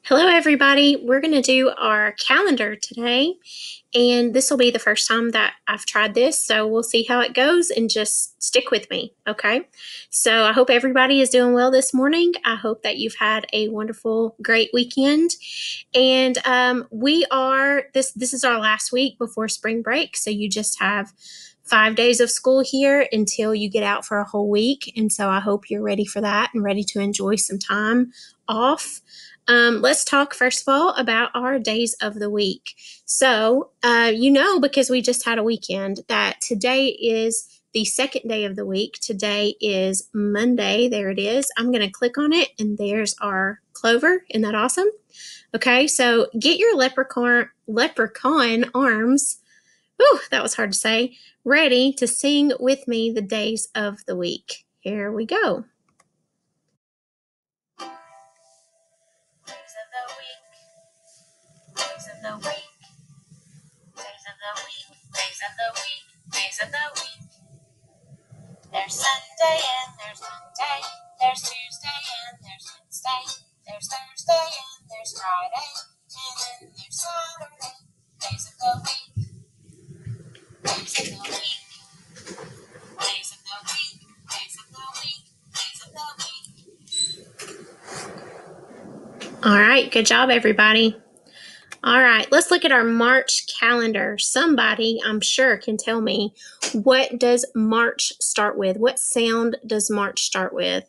Hello, everybody. We're going to do our calendar today, and this will be the first time that I've tried this, so we'll see how it goes and just stick with me, okay? So, I hope everybody is doing well this morning. I hope that you've had a wonderful, great weekend, and um, we are this this is our last week before spring break, so you just have five days of school here until you get out for a whole week. And so I hope you're ready for that and ready to enjoy some time off. Um, let's talk first of all about our days of the week. So, uh, you know, because we just had a weekend, that today is the second day of the week. Today is Monday. There it is. I'm going to click on it, and there's our clover. Isn't that awesome? Okay, so get your leprechaun leprechaun arms. Whew, that was hard to say. Ready to sing with me the days of the week. Here we go. The week. Days of the week. Days of the week. Days of the week. There's Sunday and there's Monday. There's Tuesday and there's Wednesday. There's Thursday and there's Friday. And then there's Saturday. Days of the week. Days of the week. Days of the week. Days of the week. Days of the week. All right, good job, everybody. All right, let's look at our March calendar. Somebody, I'm sure, can tell me what does March start with? What sound does March start with?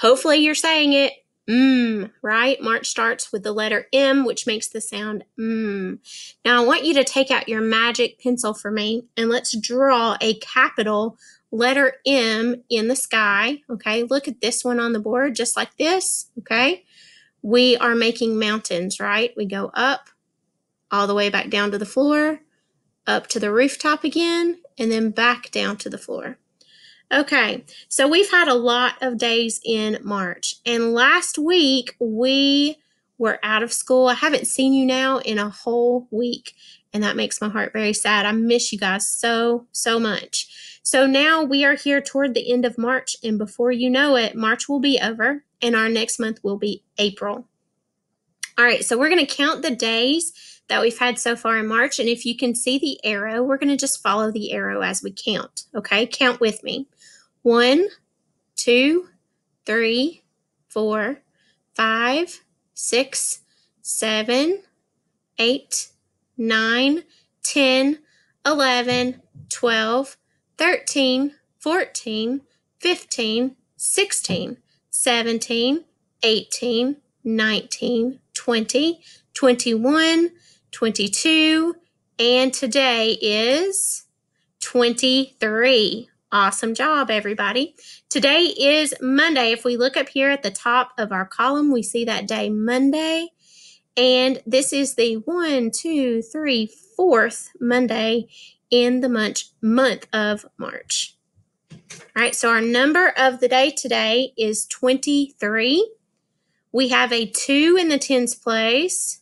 Hopefully, you're saying it. Mmm, right? March starts with the letter M, which makes the sound mmm. Now, I want you to take out your magic pencil for me and let's draw a capital letter M in the sky. Okay, look at this one on the board, just like this. Okay, we are making mountains, right? We go up all the way back down to the floor, up to the rooftop again, and then back down to the floor. Okay, so we've had a lot of days in March, and last week we were out of school. I haven't seen you now in a whole week, and that makes my heart very sad. I miss you guys so, so much. So now we are here toward the end of March, and before you know it, March will be over, and our next month will be April. All right, so we're going to count the days that we've had so far in March, and if you can see the arrow, we're going to just follow the arrow as we count. Okay, count with me. One, two, three, four, five, six, seven, eight, nine, ten, eleven, twelve, thirteen, fourteen, fifteen, sixteen, seventeen, eighteen, nineteen, twenty, twenty-one, twenty-two, and today is 23. Awesome job, everybody. Today is Monday. If we look up here at the top of our column, we see that day Monday. And this is the one, two, three, fourth Monday in the month, month of March. All right, so our number of the day today is 23. We have a 2 in the tens place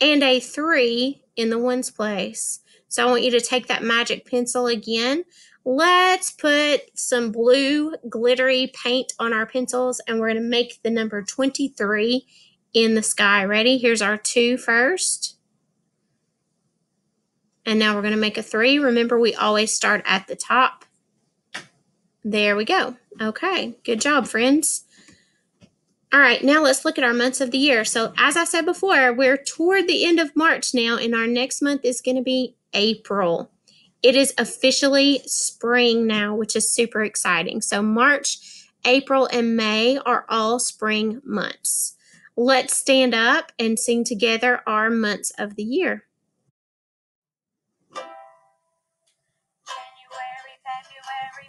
and a 3 in the ones place. So I want you to take that magic pencil again. Let's put some blue glittery paint on our pencils and we're going to make the number 23 in the sky. Ready? Here's our 2 first. And now we're going to make a 3. Remember, we always start at the top. There we go. Okay, good job, friends. All right, now let's look at our months of the year. So, as I said before, we're toward the end of March now, and our next month is going to be April. It is officially spring now, which is super exciting. So, March, April, and May are all spring months. Let's stand up and sing together our months of the year. January, February,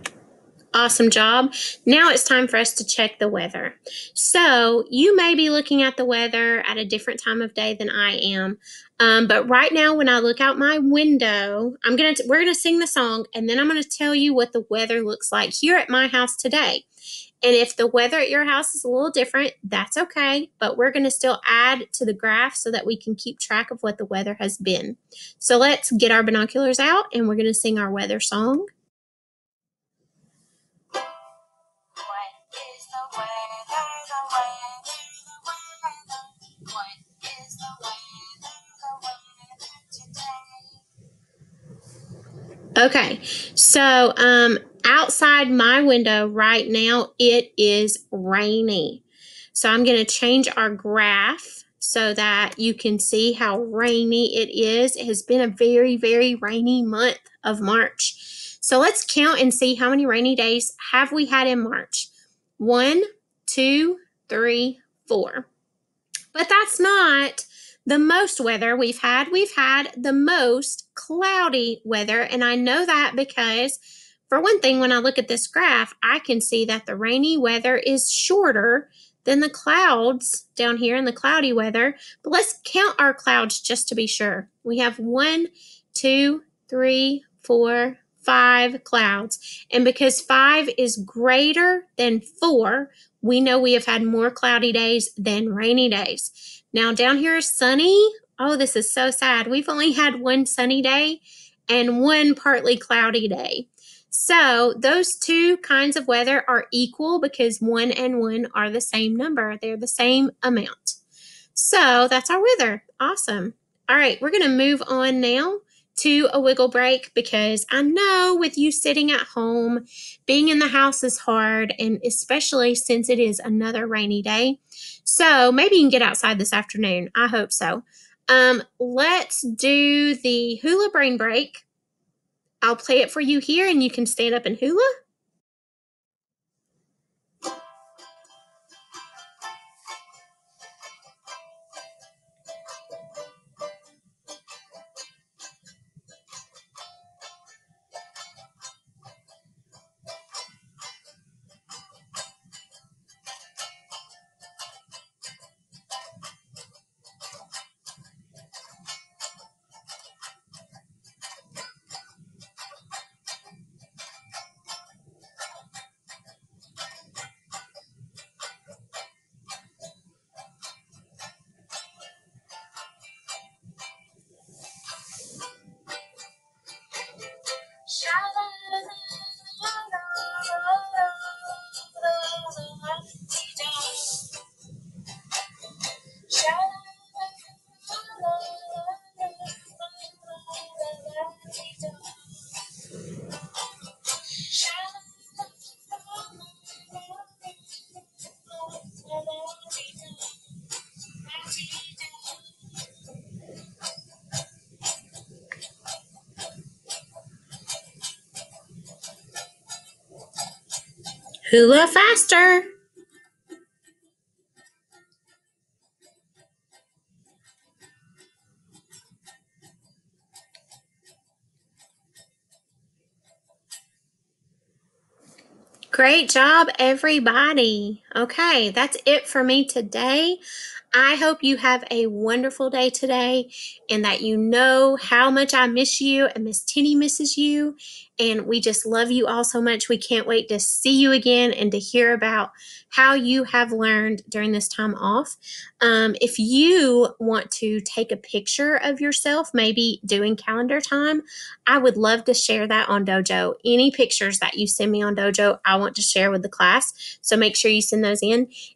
Awesome job. Now it's time for us to check the weather. So you may be looking at the weather at a different time of day than I am. Um, but right now, when I look out my window, I'm gonna we're gonna sing the song, and then I'm gonna tell you what the weather looks like here at my house today. And if the weather at your house is a little different, that's okay. But we're to still add to the graph so that we can keep track of what the weather has been. So let's get our binoculars out and we're to sing our weather song. Okay, so um, outside my window right now, it is rainy. So I'm going to change our graph so that you can see how rainy it is. It has been a very, very rainy month of March. So let's count and see how many rainy days have we had in March. One, two, three, four. But that's not the most weather we've had. We've had the most cloudy weather. And I know that because, for one thing, when I look at this graph, I can see that the rainy weather is shorter than the clouds down here in the cloudy weather. But let's count our clouds just to be sure. We have one, two, three, four, five clouds. And because five is greater than four, we know we have had more cloudy days than rainy days. Now, down here is sunny. Oh, this is so sad. We've only had one sunny day and one partly cloudy day. So, those two kinds of weather are equal because one and one are the same number, they're the same amount. So, that's our weather. Awesome. All right, we're going to move on now to a wiggle break because I know with you sitting at home, being in the house is hard, and especially since it is another rainy day. So maybe you can get outside this afternoon. I hope so. Um, let's do the hula brain break. I'll play it for you here and you can stand up and hula. Hula faster. Great job, everybody. Okay, that's it for me today. I hope you have a wonderful day today and that you know how much I miss you and Miss Tinny misses you. And we just love you all so much. We can't wait to see you again and to hear about how you have learned during this time off. Um, if you want to take a picture of yourself, maybe doing calendar time, I would love to share that on Dojo. Any pictures that you send me on Dojo, I want to share with the class. So make sure you send those in.